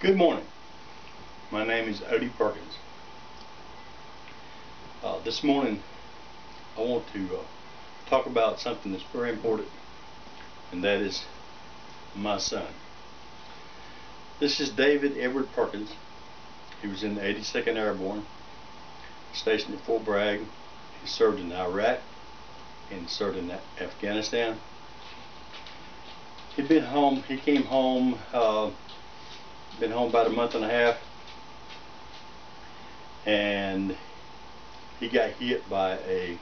Good morning. My name is Odie Perkins. Uh, this morning I want to uh, talk about something that's very important and that is my son. This is David Edward Perkins. He was in the 82nd Airborne, stationed at Fort Bragg. He served in Iraq and served in Afghanistan. He'd been home, he came home uh, been home about a month and a half and he got hit by a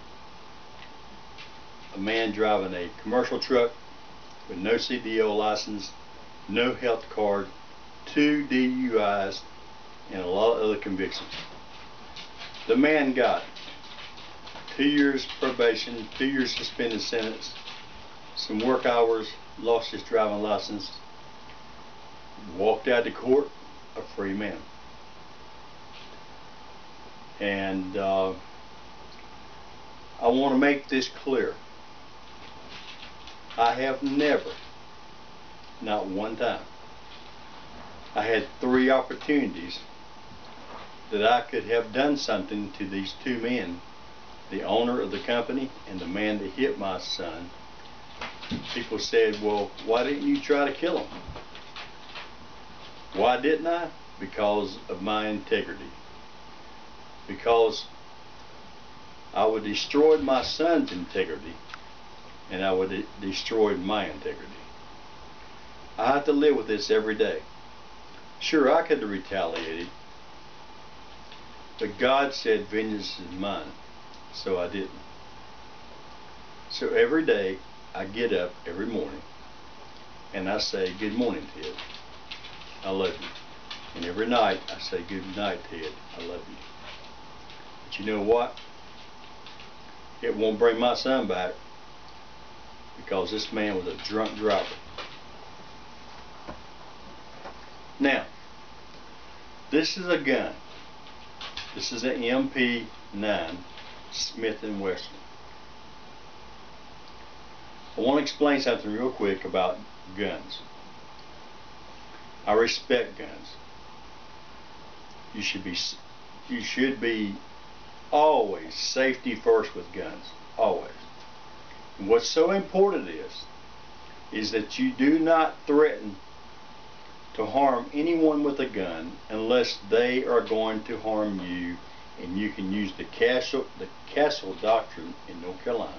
a man driving a commercial truck with no CDL license, no health card, two DUIs, and a lot of other convictions. The man got two years probation, two years suspended sentence, some work hours, lost his driving license, walked out to court a free man. And uh, I want to make this clear. I have never, not one time, I had three opportunities that I could have done something to these two men, the owner of the company and the man that hit my son. People said, well, why didn't you try to kill him? Why didn't I? Because of my integrity. Because I would destroy my son's integrity and I would de destroy my integrity. I have to live with this every day. Sure, I could have retaliated, but God said vengeance is mine, so I didn't. So every day I get up every morning and I say, good morning, to Ted. I love you. And every night I say, good night, Ted. I love you. But you know what? It won't bring my son back because this man was a drunk driver. Now, this is a gun. This is an MP9 Smith & Wesson. I want to explain something real quick about guns. I respect guns. You should be you should be always safety first with guns. Always. And what's so important is is that you do not threaten to harm anyone with a gun unless they are going to harm you and you can use the castle the castle doctrine in North Carolina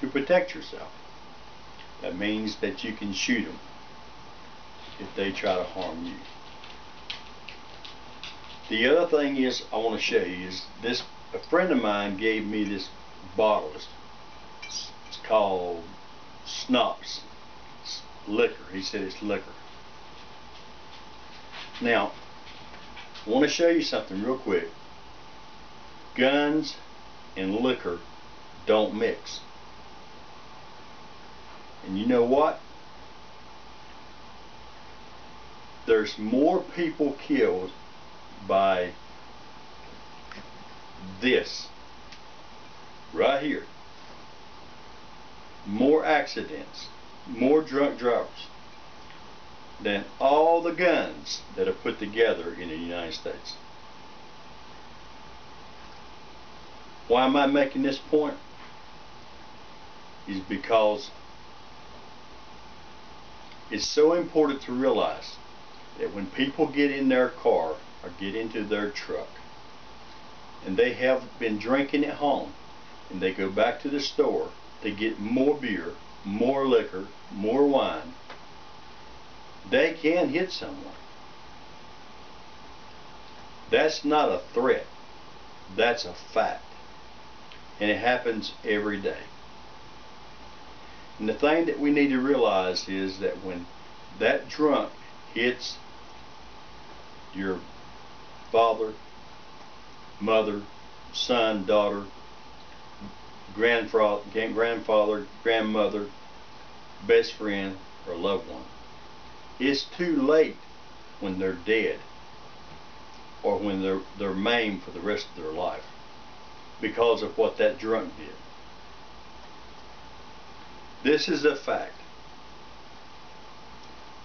to protect yourself. That means that you can shoot them if they try to harm you. The other thing is I want to show you is this a friend of mine gave me this bottle. It's, it's called Schnapps it's liquor. He said it's liquor. Now, I want to show you something real quick. Guns and liquor don't mix. And you know what? There's more people killed by this right here. More accidents more drunk drivers than all the guns that are put together in the United States. Why am I making this point? Is because it's so important to realize that when people get in their car or get into their truck and they have been drinking at home and they go back to the store to get more beer, more liquor, more wine, they can hit someone. That's not a threat. That's a fact. And it happens every day. And the thing that we need to realize is that when that drunk hits your father, mother, son, daughter, grandfather, grandfather, grandmother, best friend, or loved one. It's too late when they're dead or when they're, they're maimed for the rest of their life because of what that drunk did. This is a fact.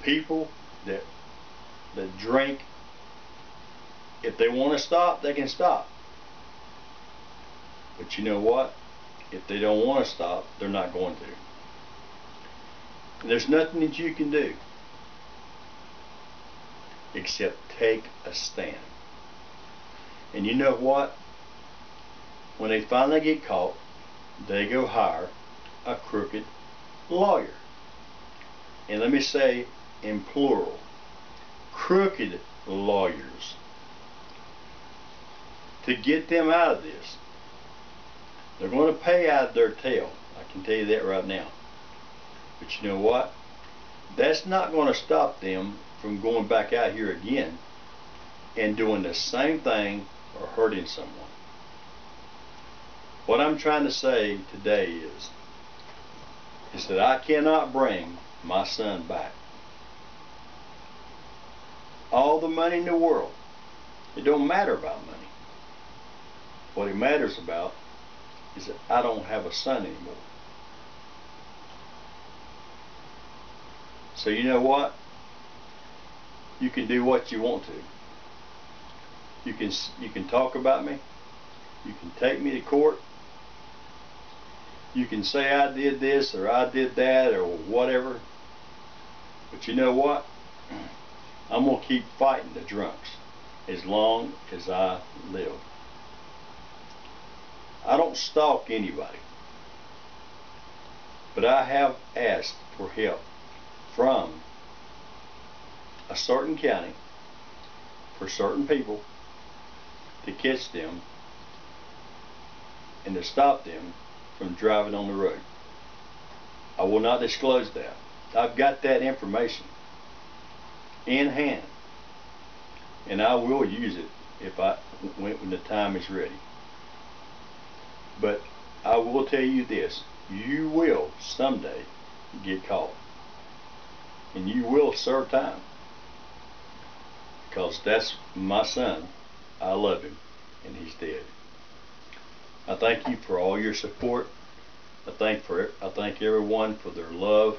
People that that drink, if they want to stop, they can stop. But you know what? If they don't want to stop, they're not going to. There's nothing that you can do except take a stand. And you know what? When they finally get caught, they go hire a crooked lawyer. And let me say in plural, crooked lawyers to get them out of this. They're going to pay out their tail. I can tell you that right now. But you know what? That's not going to stop them from going back out here again and doing the same thing or hurting someone. What I'm trying to say today is, is that I cannot bring my son back. All the money in the world, it don't matter about money. What it matters about is that I don't have a son anymore. So you know what? You can do what you want to. You can you can talk about me. You can take me to court. You can say I did this or I did that or whatever. But you know what? I'm going to keep fighting the drunks as long as I live. I don't stalk anybody. But I have asked for help from a certain county for certain people to catch them and to stop them from driving on the road. I will not disclose that. I've got that information in hand and I will use it if I when, when the time is ready. But I will tell you this, you will someday get caught. And you will serve time. Because that's my son. I love him. And he's dead. I thank you for all your support. I thank for I thank everyone for their love.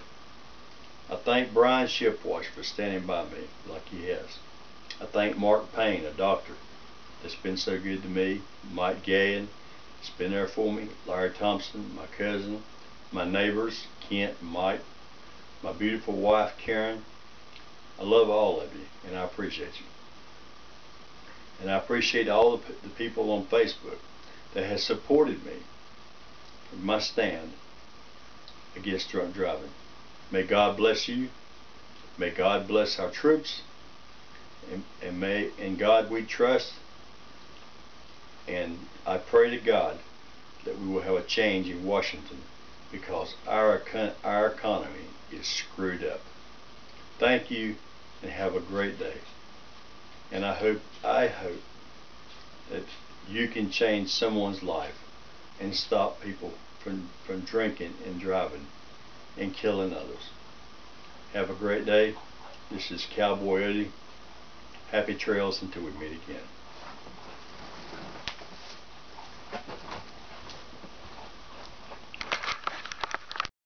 I thank Brian Shipwash for standing by me like he has. I thank Mark Payne, a doctor that's been so good to me. Mike Gayan, has been there for me. Larry Thompson, my cousin, my neighbors, Kent Mike, my beautiful wife, Karen. I love all of you, and I appreciate you. And I appreciate all the, the people on Facebook that has supported me in my stand against drunk driving. May God bless you. May God bless our troops. And, and may in God we trust. And I pray to God that we will have a change in Washington because our our economy is screwed up. Thank you and have a great day. And I hope I hope that you can change someone's life and stop people from, from drinking and driving and killing others. Have a great day. This is Cowboy Eddie. Happy trails until we meet again.